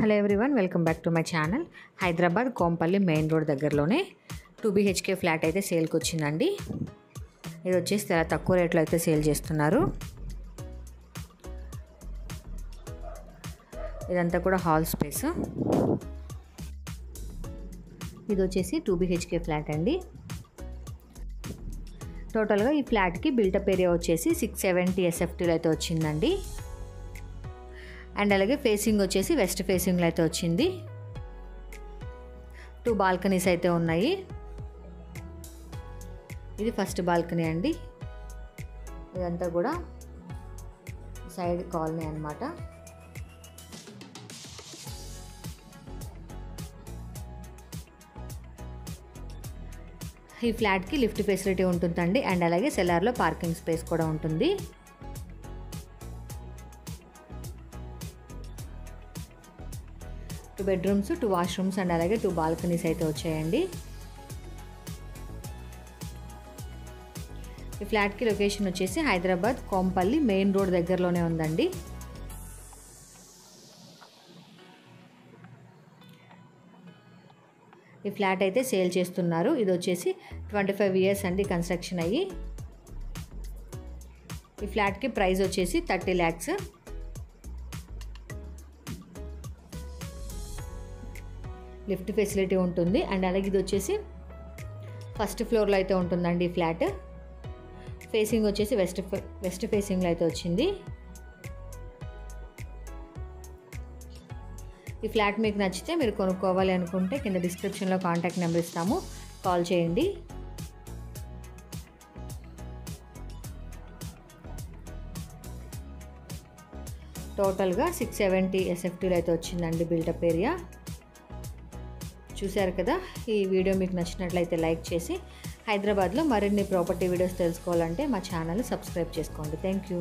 Hello everyone welcome back to my channel. Hyderabad Kompally main road దగ్గరలోనే two BHK flat అయితే సేల్కి వచ్చిందండి ఇది వచ్చేసి చాలా తక్కువ రేట్లో అయితే సేల్ చేస్తున్నారు. ఇదంతా కూడా హాల్ స్పేస్. ఇది వచ్చేసి టూ బీహెచ్కే ఫ్లాట్ అండి. టోటల్గా ఈ ఫ్లాట్కి బిల్టప్ ఏరియా వచ్చేసి సిక్స్ సెవెంటీ ఎస్ఎఫ్టీలో అయితే వచ్చిందండి. అండ్ అలాగే ఫేసింగ్ వచ్చేసి వెస్ట్ ఫేసింగ్లో అయితే వచ్చింది. టూ బాల్కనీస్ అయితే ఉన్నాయి. ఇది ఫస్ట్ బాల్కనీ అండి. ఇదంతా కూడా సైడ్ కాలనీ అనమాట ఈ ఫ్లాట్కి లిఫ్ట్ ఫెసిలిటీ ఉంటుందండి. అండ్ అలాగే సెలార్లో పార్కింగ్ స్పేస్ కూడా ఉంటుంది. Two bedrooms two washrooms and అలాగే టూ బాల్కనీస్ అయితే వచ్చాయండి. ఈ ఫ్లాట్కి లొకేషన్ వచ్చేసి హైదరాబాద్ కోంపల్లి మెయిన్ రోడ్ దగ్గరలోనే ఉందండి. ఈ ఫ్లాట్ అయితే సేల్ చేస్తున్నారు. ఇది వచ్చేసి ట్వంటీ ఫైవ్ ఇయర్స్ అండి కన్స్ట్రక్షన్ అయ్యి. ఈ ఫ్లాట్కి ప్రైస్ వచ్చేసి థర్టీ ల్యాక్స్. లిఫ్ట్ ఫెసిలిటీ ఉంటుంది. అండ్ అలాగే ఇది వచ్చేసి ఫస్ట్ ఫ్లోర్లో అయితే ఉంటుందండి ఈ ఫ్లాట్. ఫేసింగ్ వచ్చేసి వెస్ట్ వెస్ట్ ఫేసింగ్లో అయితే వచ్చింది. ఈ ఫ్లాట్ మీకు నచ్చితే మీరు కొనుక్కోవాలి అనుకుంటే కింద డిస్క్రిప్షన్లో కాంటాక్ట్ నెంబర్ ఇస్తాము. కాల్ చేయండి. టోటల్గా సిక్స్ సెవెంటీ ఎస్ఎఫ్టీలో అయితే వచ్చిందండి బిల్డప్ ఏరియా. చూశారు కదా? ఈ వీడియో మీకు నచ్చినట్లయితే లైక్ చేసి హైదరాబాద్లో మరిన్ని ప్రాపర్టీ వీడియోస్ తెలుసుకోవాలంటే మా ఛానల్ సబ్స్క్రైబ్ చేసుకోండి. Thank you.